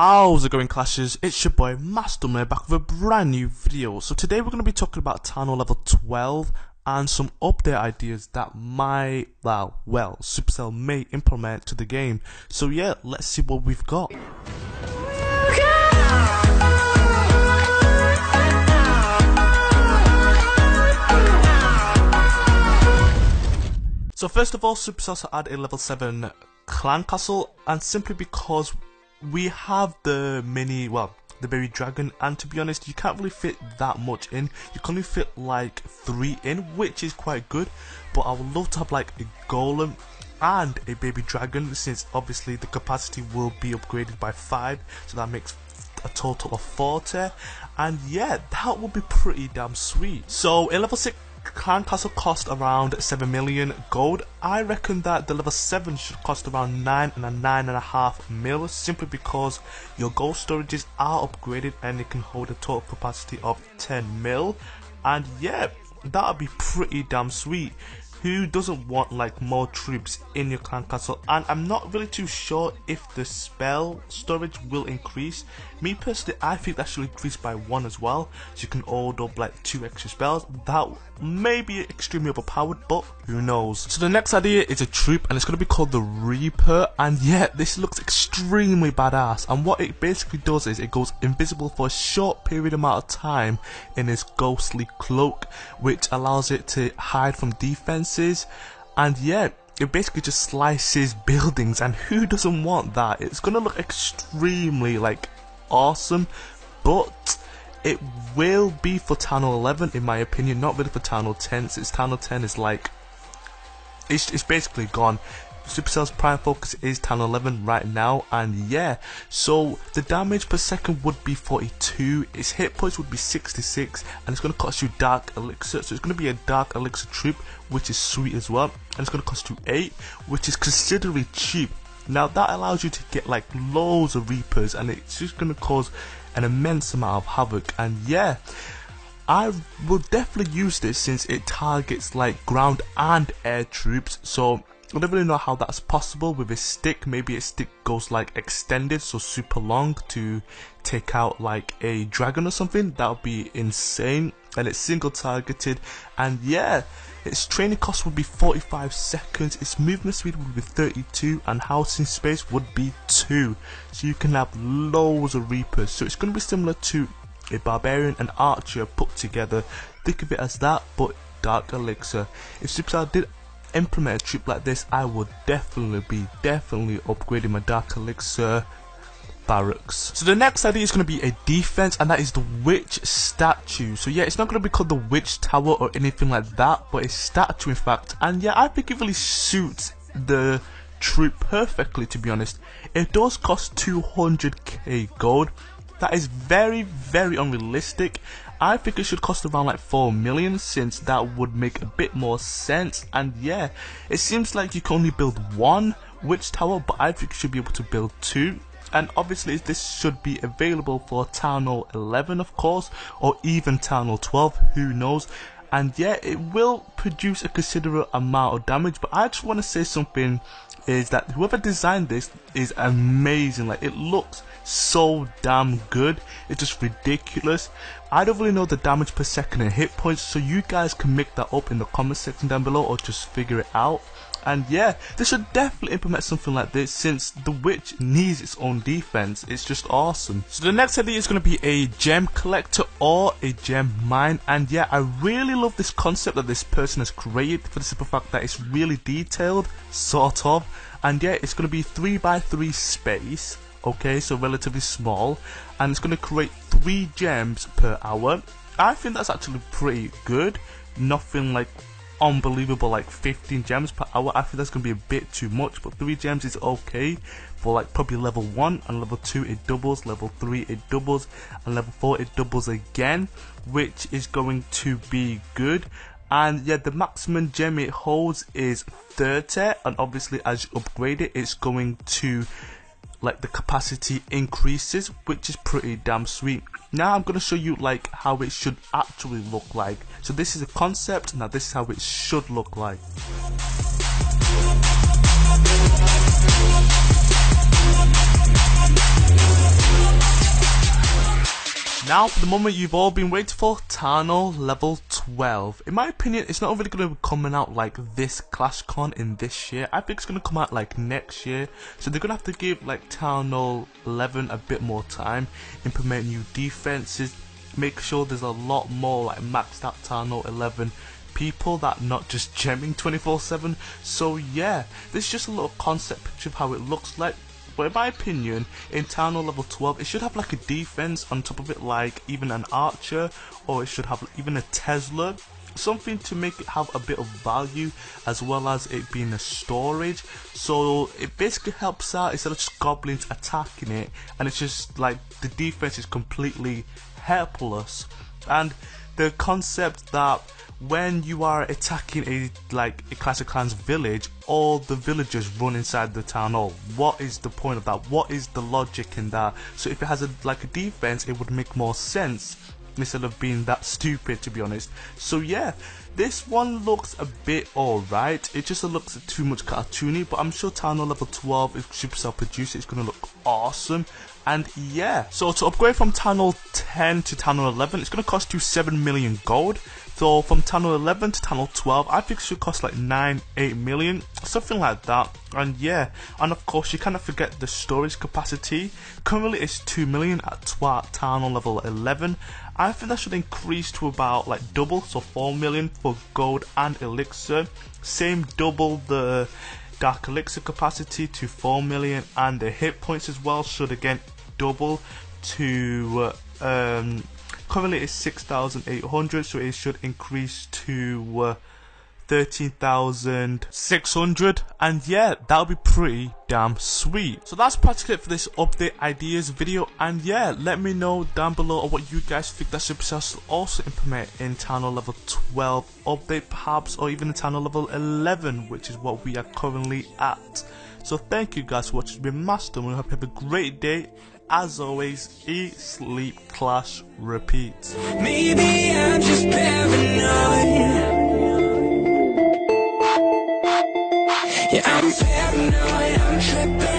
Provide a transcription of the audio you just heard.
How's it going clashes? It's your boy Masterman back with a brand new video. So today we're going to be talking about Hall level 12 and some update ideas that might, well, well, Supercell may implement to the game. So yeah, let's see what we've got. So first of all, Supercell add a level 7 clan castle and simply because we have the mini, well, the baby dragon and to be honest you can't really fit that much in. You can only fit like three in which is quite good but I would love to have like a golem and a baby dragon since obviously the capacity will be upgraded by five so that makes a total of 40 and yeah that would be pretty damn sweet. So in level 6 Clan Castle cost around 7 million gold. I reckon that the level 7 should cost around 9 and a 9.5 mil simply because your gold storages are upgraded and it can hold a total capacity of 10 mil. And yeah, that would be pretty damn sweet who doesn't want like more troops in your clan castle. And I'm not really too sure if the spell storage will increase. Me personally I think that should increase by one as well. So you can order up like two extra spells. That may be extremely overpowered but who knows? So the next idea is a troop and it's going to be called the Reaper. And yeah this looks extremely badass. And what it basically does is it goes invisible for a short period amount of time in its ghostly cloak which allows it to hide from defense and yeah, it basically just slices buildings and who doesn't want that? It's gonna look extremely like awesome, but it will be for Hall 11 in my opinion, not really for Hall 10 since Hall 10 is like it's, it's basically gone. Supercell's prime focus is Town 11 right now and yeah so the damage per second would be 42 its hit points would be 66 and it's going to cost you dark elixir so it's going to be a dark elixir troop which is sweet as well and it's going to cost you 8 which is considerably cheap. Now that allows you to get like loads of reapers and it's just going to cause an immense amount of havoc and yeah I will definitely use this since it targets like ground and air troops so I don't really know how that's possible with a stick. Maybe a stick goes like extended, so super long to take out like a dragon or something. That would be insane. And it's single targeted. And yeah, its training cost would be 45 seconds. Its movement speed would be 32, and housing space would be 2. So you can have loads of reapers. So it's going to be similar to a barbarian and archer put together. Think of it as that, but dark elixir. If Supercell did implement a trip like this, I would definitely be definitely upgrading my Dark Elixir barracks. So the next idea is going to be a defense and that is the witch statue. So yeah, it's not going to be called the witch tower or anything like that, but a statue in fact. And yeah, I think it really suits the troop perfectly to be honest. It does cost 200k gold. That is very, very unrealistic I think it should cost around like 4 million since that would make a bit more sense. And yeah, it seems like you can only build one witch tower but I think you should be able to build two. And obviously this should be available for Town Hall 11 of course or even Town Hall 12 who knows and yeah it will produce a considerable amount of damage but I just want to say something is that whoever designed this is amazing like it looks so damn good. It's just ridiculous. I don't really know the damage per second and hit points, so you guys can make that up in the comment section down below or just figure it out. And yeah, they should definitely implement something like this since the witch needs its own defense. It's just awesome. So the next idea is going to be a gem collector or a gem mine. And yeah, I really love this concept that this person has created for the simple fact that it's really detailed, sort of. And yeah, it's going to be 3 by 3 space okay, so relatively small, and it's going to create 3 gems per hour. I think that's actually pretty good. Nothing like unbelievable like 15 gems per hour. I think that's going to be a bit too much, but 3 gems is okay for like probably level 1 and level 2 it doubles, level 3 it doubles, and level 4 it doubles again, which is going to be good. And yeah, the maximum gem it holds is 30, and obviously as you upgrade it, it's going to like the capacity increases which is pretty damn sweet. Now I'm gonna show you like how it should actually look like. So this is a concept. Now this is how it should look like. Now for the moment you've all been waiting for, Town Hall level 12. In my opinion, it's not really going to be coming out like this ClashCon in this year. I think it's going to come out like next year. So they're going to have to give like Town Hall 11 a bit more time, implement new defenses, make sure there's a lot more like maxed out Town Hall 11 people that not just gemming 24-7 so yeah this is just a little concept picture of how it looks like but in my opinion, in Town Hall level 12, it should have like a defense on top of it, like even an archer, or it should have even a Tesla. Something to make it have a bit of value as well as it being a storage. So it basically helps out instead of just goblins attacking it, and it's just like the defense is completely helpless. And the concept that when you are attacking a like a Clash of Clans village, all the villagers run inside the town hall. What is the point of that? What is the logic in that? So if it has a like a defense, it would make more sense instead of being that stupid to be honest. So yeah, this one looks a bit alright. It just looks too much cartoony, but I'm sure Town Hall level 12 if Supercell produce it, it's gonna look awesome. And yeah, so to upgrade from Town Hall 10 to Town Hall 11, it's gonna cost you 7 million gold. So from Town Hall 11 to Town Hall 12, I think it should cost like 9, 8 million, something like that. And yeah, and of course you cannot forget the storage capacity. Currently it's 2 million at Twat Town Hall level 11. I think that should increase to about like double, so 4 million for gold and elixir. Same double the dark elixir capacity to 4 million and the hit points as well should again double to uh, um, Currently it's 6,800, so it should increase to uh, 13,600 and yeah that'll be pretty damn sweet so that's practically it for this update ideas video and yeah let me know down below what you guys think that Supercell should also implement in Town Hall level 12 update perhaps or even in Town Hall level 11 which is what we are currently at so thank you guys for watching me master we hope you have a great day as always, eat, sleep, clash, repeat. Maybe I'm just paranoid. Paranoid, I'm tripping